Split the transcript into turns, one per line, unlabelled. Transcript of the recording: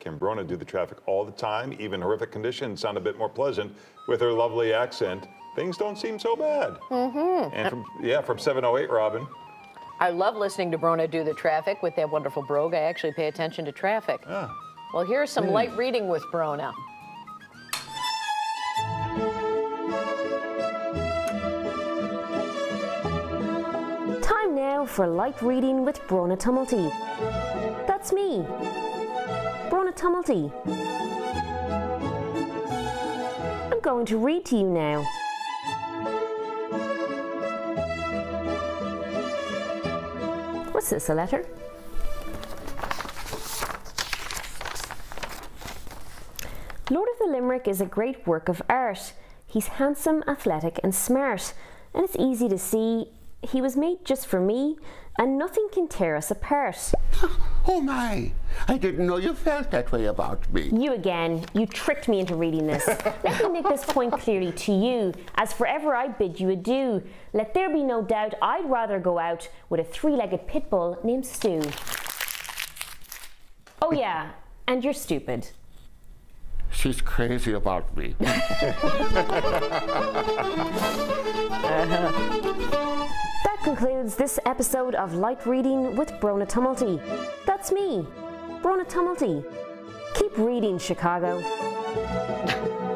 Can Brónagh do the traffic all the time? Even horrific conditions sound a bit more pleasant with her lovely accent. Things don't seem so bad. Mm-hmm. And from, yeah, from 708, Robin.
I love listening to Brónagh do the traffic with that wonderful brogue. I actually pay attention to traffic.
Ah.
Well, here's some light reading with Brónagh.
Time now for light reading with Brónagh Tumulty. That's me, Brónagh Tumulty. I'm going to read to you now. What's this, a letter? Lord of the Limerick is a great work of art. He's handsome, athletic, and smart, and it's easy to see he was made just for me, and nothing can tear us apart.
Oh my! I didn't know you felt that way about me.
You again, you tricked me into reading this. Let me make this point clearly to you. As forever I bid you adieu. Let there be no doubt I'd rather go out with a three legged pit bull named Stu. Oh, yeah, and you're stupid.
She's crazy about me.
That concludes this episode of Light Reading with Brónagh Tumulty. That's me, Brónagh Tumulty. Keep reading, Chicago.